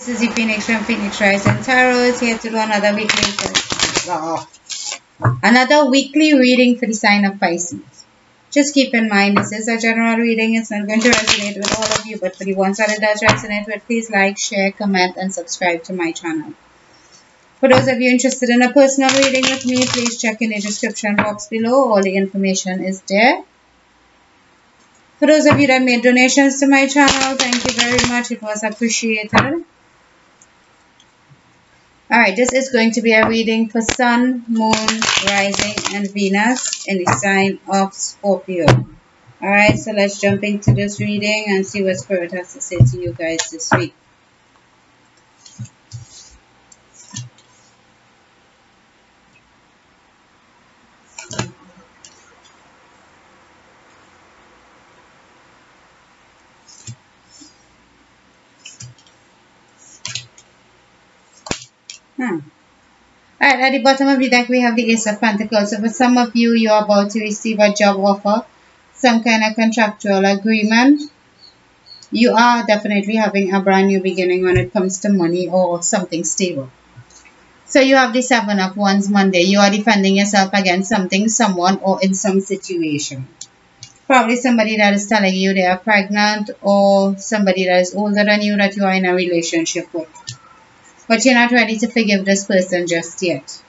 This is the Phoenix from Phoenix Rising Tarot here to do another weekly another weekly reading for the sign of Pisces. Just keep in mind this is a general reading. It's not going to resonate with all of you, but for the ones that it does resonate with, please like, share, comment, and subscribe to my channel. For those of you interested in a personal reading with me, please check in the description box below. All the information is there. For those of you that made donations to my channel, thank you very much. It was appreciated. Alright, this is going to be a reading for Sun, Moon, Rising, and Venus in the sign of Scorpio. Alright, so let's jump into this reading and see what Spirit has to say to you guys this week. Hmm. Alright, at the bottom of the deck we have the Ace of Pentacles. So for some of you, you're about to receive a job offer, some kind of contractual agreement. You are definitely having a brand new beginning when it comes to money or something stable. So you have the Seven of Wands Monday. You are defending yourself against something, someone, or in some situation. Probably somebody that is telling you they are pregnant or somebody that is older than you that you are in a relationship with but you're not ready to forgive this person just yet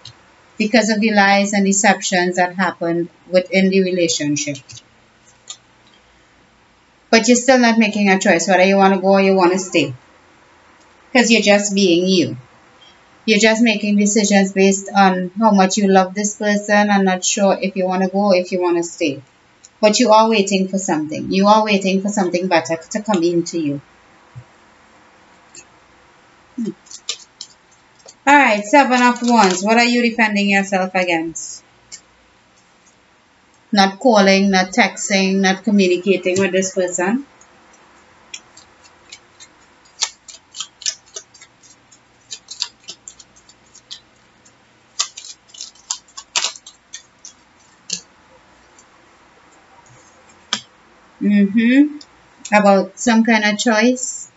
because of the lies and deceptions that happened within the relationship. But you're still not making a choice whether you want to go or you want to stay. Because you're just being you. You're just making decisions based on how much you love this person and not sure if you want to go if you want to stay. But you are waiting for something. You are waiting for something better to come into you. Alright, Seven of Wands. What are you defending yourself against? Not calling, not texting, not communicating with this person. Mm-hmm. About some kind of choice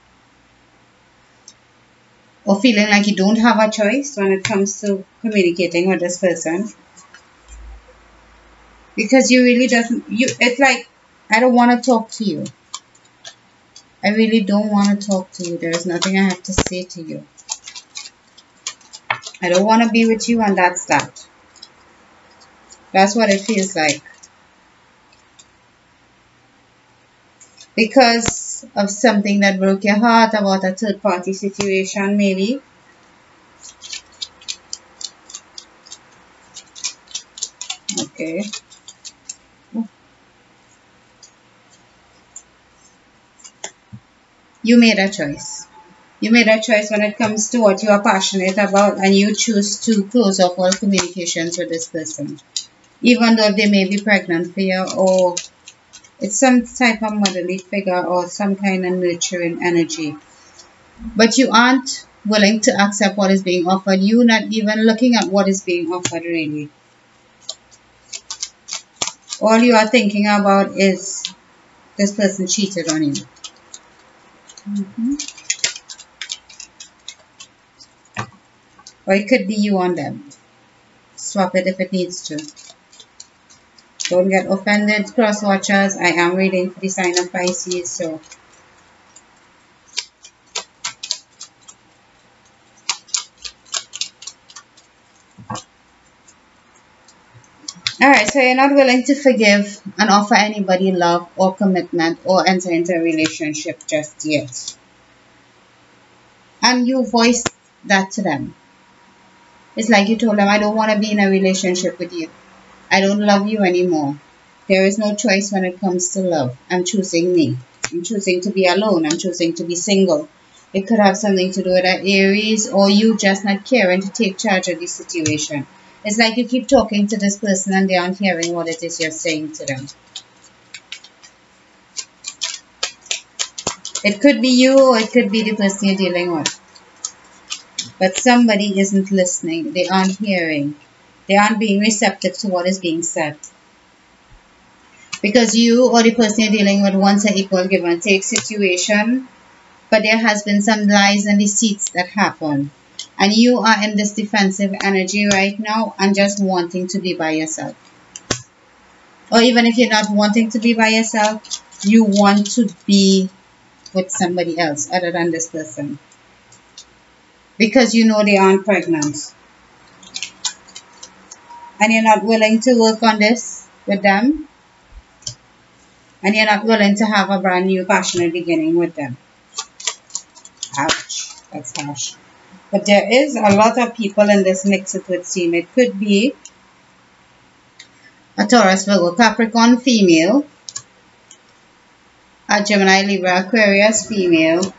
or feeling like you don't have a choice when it comes to communicating with this person. Because you really doesn't you it's like I don't want to talk to you. I really don't want to talk to you. There's nothing I have to say to you. I don't want to be with you and that's that. That's what it feels like. Because of something that broke your heart about a third party situation maybe. Okay. You made a choice. You made a choice when it comes to what you are passionate about and you choose to close off all communications with this person. Even though they may be pregnant for you or it's some type of motherly figure or some kind of nurturing energy. But you aren't willing to accept what is being offered. You're not even looking at what is being offered really. All you are thinking about is this person cheated on you. Mm -hmm. Or it could be you on them. Swap it if it needs to. Don't get offended, cross watchers. I am reading for the sign of Pisces, so Alright, so you're not willing to forgive and offer anybody love or commitment or enter into a relationship just yet. And you voiced that to them. It's like you told them, I don't want to be in a relationship with you. I don't love you anymore. There is no choice when it comes to love. I'm choosing me. I'm choosing to be alone. I'm choosing to be single. It could have something to do with that Aries or you just not caring to take charge of the situation. It's like you keep talking to this person and they aren't hearing what it is you're saying to them. It could be you or it could be the person you're dealing with. But somebody isn't listening. They aren't hearing. They aren't being receptive to what is being said. Because you or the person you're dealing with wants an equal give and take situation, but there has been some lies and deceits that happen. And you are in this defensive energy right now and just wanting to be by yourself. Or even if you're not wanting to be by yourself you want to be with somebody else other than this person. Because you know they aren't pregnant and you're not willing to work on this with them? And you're not willing to have a brand new passionate beginning with them? Ouch. That's harsh. But there is a lot of people in this mix it would seem it could be a Taurus Virgo Capricorn female a Gemini Libra Aquarius female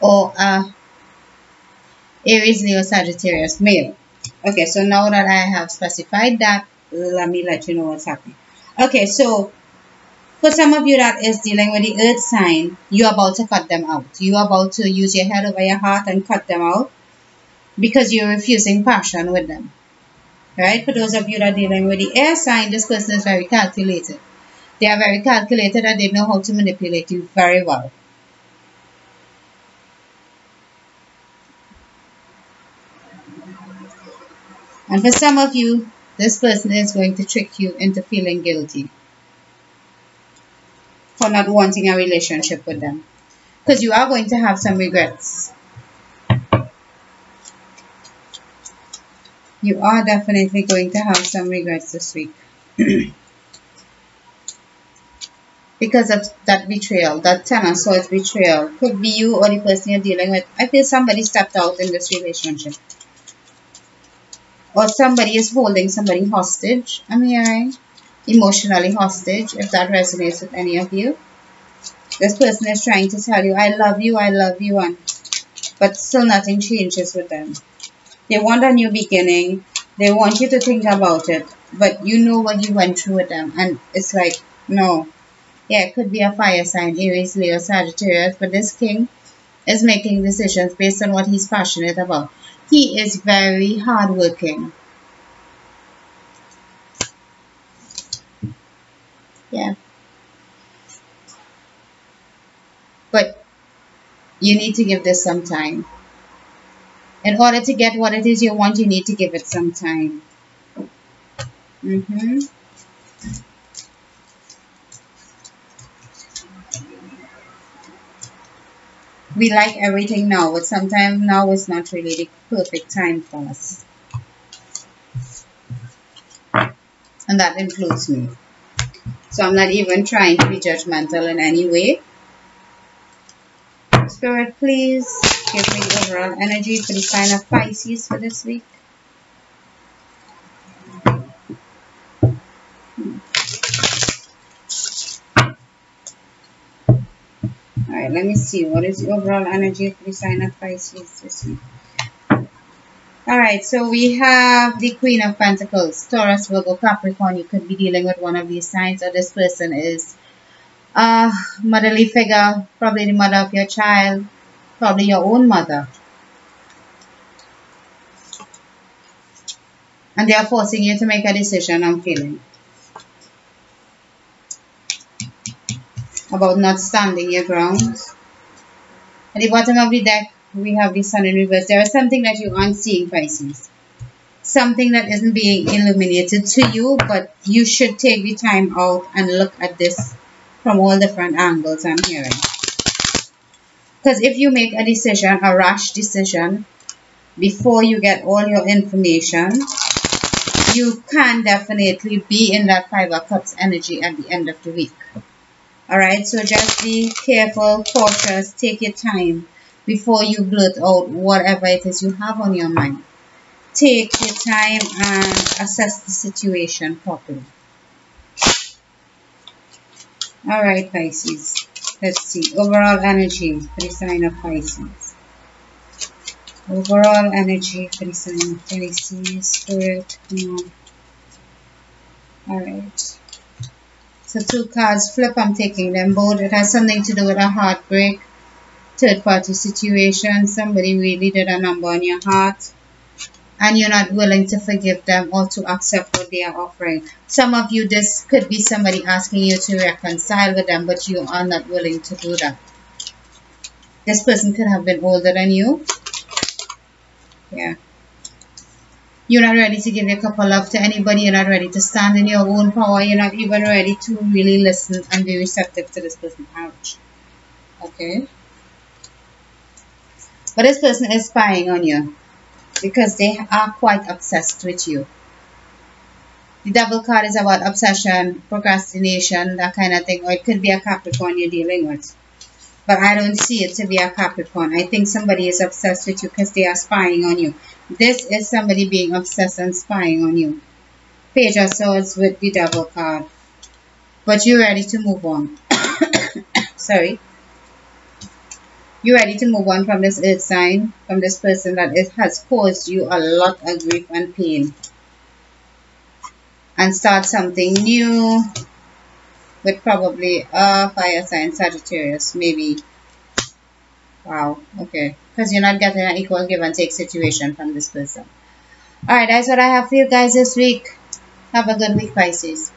or a Aries Leo Sagittarius male okay so now that I have specified that let me let you know what's happening. Okay so for some of you that is dealing with the earth sign you're about to cut them out. You're about to use your head over your heart and cut them out because you're refusing passion with them. Right? For those of you that are dealing with the air sign this person is very calculated. They are very calculated and they know how to manipulate you very well And for some of you, this person is going to trick you into feeling guilty for not wanting a relationship with them. Because you are going to have some regrets. You are definitely going to have some regrets this week. because of that betrayal, that ten of swords betrayal. Could be you or the person you're dealing with. I feel somebody stepped out in this relationship or somebody is holding somebody hostage. I'm emotionally hostage, if that resonates with any of you. This person is trying to tell you, I love you, I love you, and but still nothing changes with them. They want a new beginning. They want you to think about it, but you know what you went through with them, and it's like, no. Yeah, it could be a fire sign, Aries, Leo, Sagittarius, but this king is making decisions based on what he's passionate about. He is very hardworking. Yeah. But you need to give this some time. In order to get what it is you want, you need to give it some time. Mm-hmm. We like everything now, but sometimes now is not really the perfect time for us. And that includes me. So I'm not even trying to be judgmental in any way. Spirit, please give me overall energy for the sign of Pisces for this week. Let me see. What is the overall energy the sign of Pisces this week? Alright, so we have the Queen of Pentacles, Taurus, Virgo, Capricorn. You could be dealing with one of these signs, or this person is a motherly figure, probably the mother of your child, probably your own mother. And they are forcing you to make a decision, I'm feeling. About not standing your ground. At the bottom of the deck, we have the sun in reverse. There is something that you aren't seeing, Pisces. Something that isn't being illuminated to you, but you should take the time out and look at this from all different angles I'm hearing. Because if you make a decision, a rash decision, before you get all your information, you can definitely be in that Five of Cups energy at the end of the week. Alright, so just be careful, cautious, take your time before you blurt out whatever it is you have on your mind. Take your time and assess the situation properly. Alright, Pisces. Let's see. Overall energy for the sign of Pisces. Overall energy for the sign of Pisces. Spirit, come on. Alright. So two cards flip, I'm taking them both. It has something to do with a heartbreak, third party situation. Somebody really did a number on your heart and you're not willing to forgive them or to accept what they are offering. Some of you, this could be somebody asking you to reconcile with them, but you are not willing to do that. This person could have been older than you. Yeah. You're not ready to give your cup of love to anybody. You're not ready to stand in your own power. You're not even ready to really listen and be receptive to this person. Ouch. Okay. But this person is spying on you because they are quite obsessed with you. The Devil card is about obsession, procrastination, that kind of thing. Or it could be a Capricorn you're dealing with. But I don't see it to be a Capricorn. I think somebody is obsessed with you because they are spying on you. This is somebody being obsessed and spying on you. Page of Swords with the Devil card. But you're ready to move on. Sorry. You're ready to move on from this earth sign, from this person that it has caused you a lot of grief and pain. And start something new with probably a fire sign, Sagittarius, maybe. Wow, okay. Because you're not getting an equal give and take situation from this person. Alright, that's what I have for you guys this week. Have a good week, Pisces.